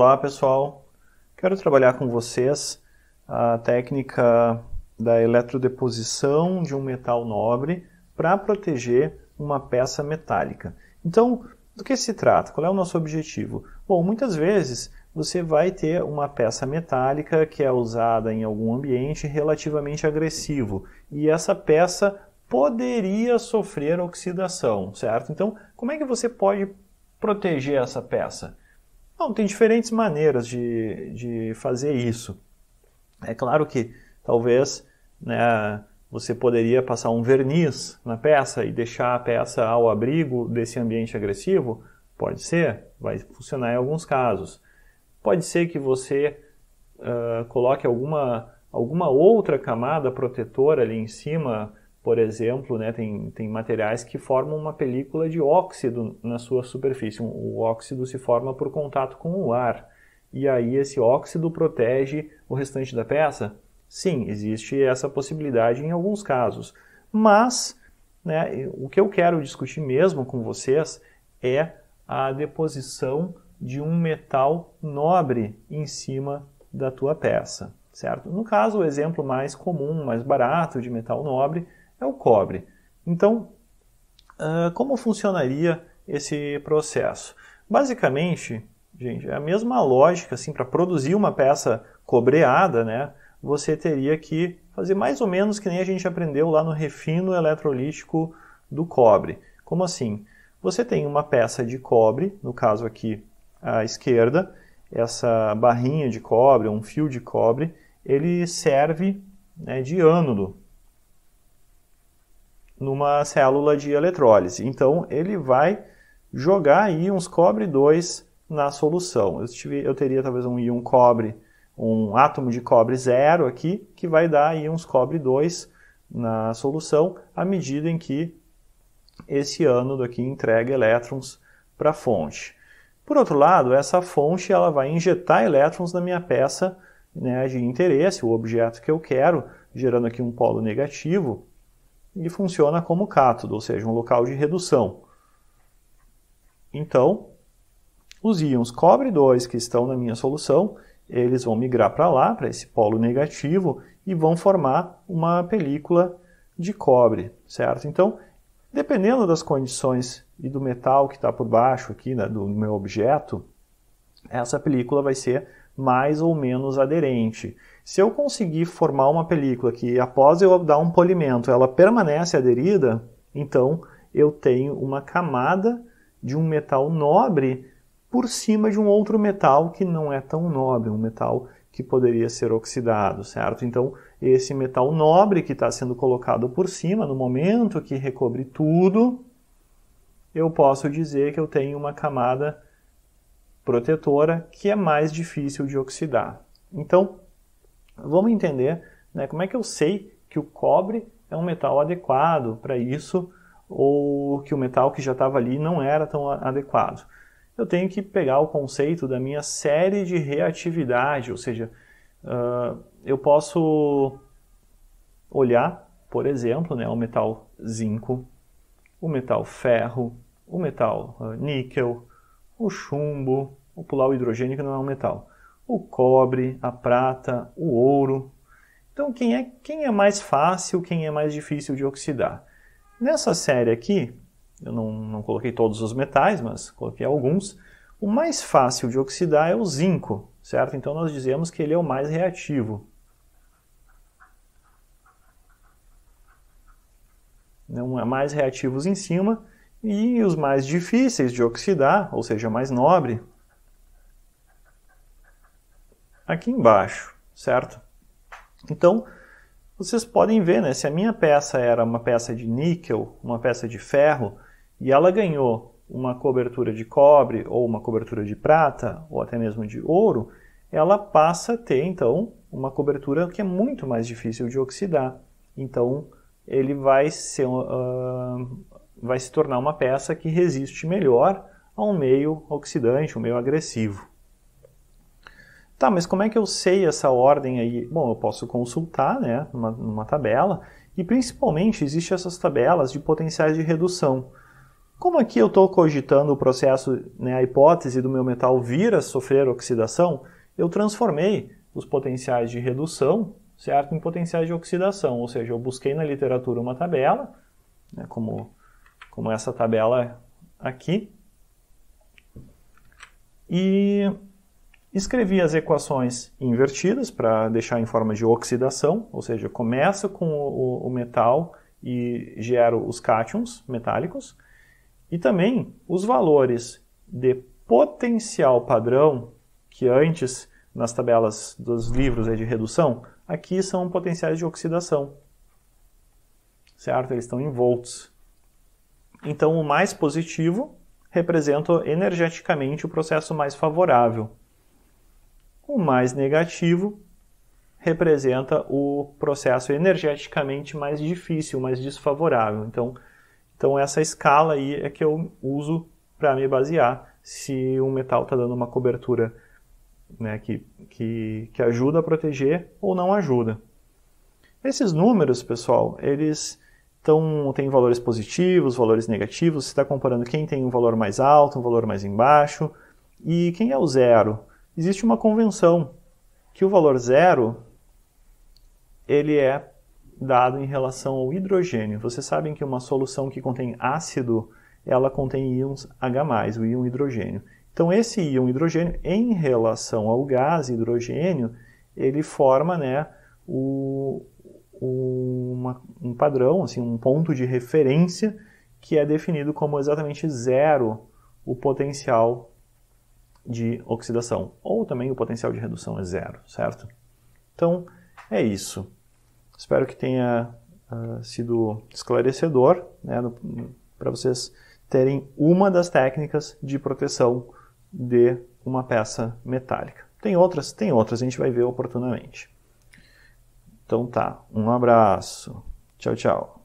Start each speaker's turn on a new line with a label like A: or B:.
A: Olá pessoal, quero trabalhar com vocês a técnica da eletrodeposição de um metal nobre para proteger uma peça metálica. Então, do que se trata? Qual é o nosso objetivo? Bom, muitas vezes você vai ter uma peça metálica que é usada em algum ambiente relativamente agressivo e essa peça poderia sofrer oxidação, certo? Então, como é que você pode proteger essa peça? Bom, tem diferentes maneiras de, de fazer isso. É claro que talvez né, você poderia passar um verniz na peça e deixar a peça ao abrigo desse ambiente agressivo. Pode ser, vai funcionar em alguns casos. Pode ser que você uh, coloque alguma, alguma outra camada protetora ali em cima por exemplo, né, tem, tem materiais que formam uma película de óxido na sua superfície. O óxido se forma por contato com o ar. E aí esse óxido protege o restante da peça? Sim, existe essa possibilidade em alguns casos. Mas né, o que eu quero discutir mesmo com vocês é a deposição de um metal nobre em cima da tua peça, certo? No caso, o exemplo mais comum, mais barato de metal nobre é o cobre. Então, uh, como funcionaria esse processo? Basicamente, gente, é a mesma lógica assim para produzir uma peça cobreada, né? Você teria que fazer mais ou menos que nem a gente aprendeu lá no refino eletrolítico do cobre. Como assim? Você tem uma peça de cobre, no caso aqui à esquerda, essa barrinha de cobre, um fio de cobre, ele serve né, de ânodo, numa célula de eletrólise. Então ele vai jogar aí uns cobre 2 na solução. Eu, tive, eu teria talvez um íon cobre, um átomo de cobre zero aqui, que vai dar aí uns cobre 2 na solução, à medida em que esse ânodo aqui entrega elétrons para a fonte. Por outro lado, essa fonte ela vai injetar elétrons na minha peça né, de interesse, o objeto que eu quero, gerando aqui um polo negativo, e funciona como cátodo, ou seja, um local de redução. Então, os íons cobre 2 que estão na minha solução, eles vão migrar para lá, para esse polo negativo, e vão formar uma película de cobre, certo? Então, dependendo das condições e do metal que está por baixo aqui né, do meu objeto, essa película vai ser mais ou menos aderente. Se eu conseguir formar uma película que após eu dar um polimento ela permanece aderida, então eu tenho uma camada de um metal nobre por cima de um outro metal que não é tão nobre, um metal que poderia ser oxidado, certo? Então, esse metal nobre que está sendo colocado por cima, no momento que recobre tudo, eu posso dizer que eu tenho uma camada protetora que é mais difícil de oxidar. Então, vamos entender né, como é que eu sei que o cobre é um metal adequado para isso ou que o metal que já estava ali não era tão adequado. Eu tenho que pegar o conceito da minha série de reatividade, ou seja, uh, eu posso olhar, por exemplo, né, o metal zinco, o metal ferro, o metal uh, níquel, o chumbo, vou pular o hidrogênio que não é um metal, o cobre, a prata, o ouro. Então, quem é, quem é mais fácil, quem é mais difícil de oxidar? Nessa série aqui, eu não, não coloquei todos os metais, mas coloquei alguns. O mais fácil de oxidar é o zinco, certo? Então, nós dizemos que ele é o mais reativo. Não é mais reativos em cima e os mais difíceis de oxidar, ou seja, mais nobre, aqui embaixo, certo? Então, vocês podem ver, né, se a minha peça era uma peça de níquel, uma peça de ferro, e ela ganhou uma cobertura de cobre, ou uma cobertura de prata, ou até mesmo de ouro, ela passa a ter, então, uma cobertura que é muito mais difícil de oxidar. Então, ele vai, ser, uh, vai se tornar uma peça que resiste melhor a um meio oxidante, um meio agressivo. Tá, mas como é que eu sei essa ordem aí? Bom, eu posso consultar, né, numa, numa tabela, e principalmente existem essas tabelas de potenciais de redução. Como aqui eu estou cogitando o processo, né, a hipótese do meu metal vir a sofrer oxidação, eu transformei os potenciais de redução certo, em potenciais de oxidação, ou seja, eu busquei na literatura uma tabela, né, como, como essa tabela aqui, e escrevi as equações invertidas para deixar em forma de oxidação, ou seja, começo com o, o metal e gero os cátions metálicos, e também os valores de potencial padrão, que antes nas tabelas dos livros de redução, aqui são potenciais de oxidação. Certo? Eles estão em volts. Então, o mais positivo representa energeticamente o processo mais favorável. O mais negativo representa o processo energeticamente mais difícil, mais desfavorável. Então, então essa escala aí é que eu uso para me basear se um metal está dando uma cobertura né, que, que, que ajuda a proteger ou não ajuda. Esses números, pessoal, eles tão, têm valores positivos, valores negativos, você está comparando quem tem um valor mais alto, um valor mais embaixo, e quem é o zero. Existe uma convenção que o valor zero ele é dado em relação ao hidrogênio. Vocês sabem que uma solução que contém ácido, ela contém íons H+, o íon hidrogênio. Então esse íon hidrogênio, em relação ao gás hidrogênio, ele forma né, o, o, uma, um padrão, assim, um ponto de referência que é definido como exatamente zero o potencial de oxidação, ou também o potencial de redução é zero, certo? Então, é isso. Espero que tenha uh, sido esclarecedor né, para vocês terem uma das técnicas de proteção de uma peça metálica. Tem outras? Tem outras, a gente vai ver oportunamente. Então tá, um abraço. Tchau, tchau.